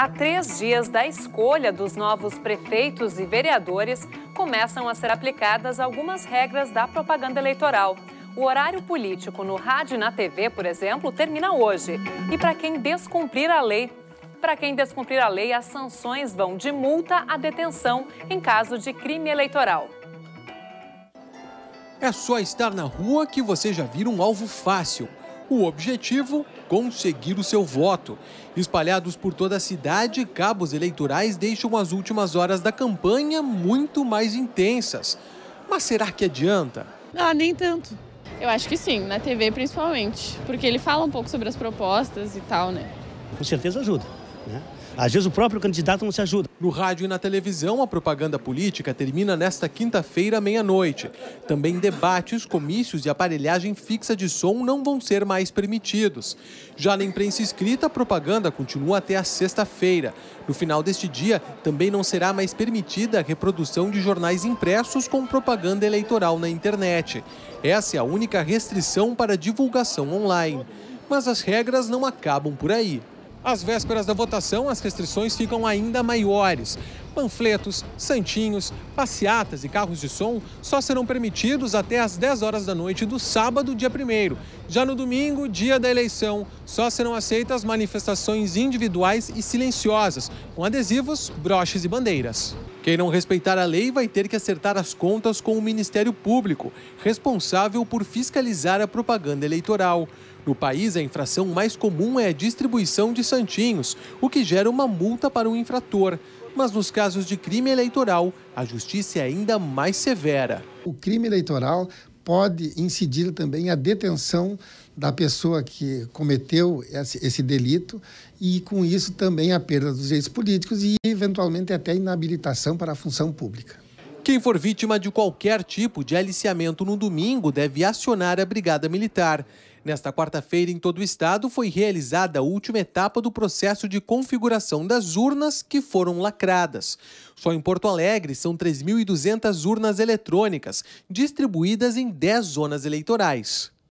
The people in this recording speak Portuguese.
Há três dias da escolha dos novos prefeitos e vereadores, começam a ser aplicadas algumas regras da propaganda eleitoral. O horário político no rádio e na TV, por exemplo, termina hoje. E para quem descumprir a lei, para quem descumprir a lei, as sanções vão de multa a detenção em caso de crime eleitoral. É só estar na rua que você já vira um alvo fácil. O objetivo? Conseguir o seu voto. Espalhados por toda a cidade, cabos eleitorais deixam as últimas horas da campanha muito mais intensas. Mas será que adianta? Ah, nem tanto. Eu acho que sim, na TV principalmente, porque ele fala um pouco sobre as propostas e tal, né? Com certeza ajuda. Né? Às vezes o próprio candidato não se ajuda. No rádio e na televisão, a propaganda política termina nesta quinta-feira, meia-noite. Também debates, comícios e aparelhagem fixa de som não vão ser mais permitidos. Já na imprensa escrita, a propaganda continua até a sexta-feira. No final deste dia, também não será mais permitida a reprodução de jornais impressos com propaganda eleitoral na internet. Essa é a única restrição para divulgação online. Mas as regras não acabam por aí. Às vésperas da votação, as restrições ficam ainda maiores. Panfletos, santinhos, passeatas e carros de som só serão permitidos até às 10 horas da noite do sábado, dia 1. Já no domingo, dia da eleição, só serão aceitas manifestações individuais e silenciosas, com adesivos, broches e bandeiras. Quem não respeitar a lei vai ter que acertar as contas com o Ministério Público, responsável por fiscalizar a propaganda eleitoral. No país, a infração mais comum é a distribuição de santinhos, o que gera uma multa para o infrator. Mas nos casos de crime eleitoral, a justiça é ainda mais severa. O crime eleitoral pode incidir também a detenção da pessoa que cometeu esse, esse, delito e, com isso, também a perda dos direitos políticos e, eventualmente, até inabilitação para a função pública. Quem for vítima de qualquer tipo de aliciamento no domingo deve acionar a Brigada Militar. Nesta quarta-feira, em todo o estado, foi realizada a última etapa do processo de configuração das urnas que foram lacradas. Só em Porto Alegre são 3.200 urnas eletrônicas, distribuídas em 10 zonas eleitorais.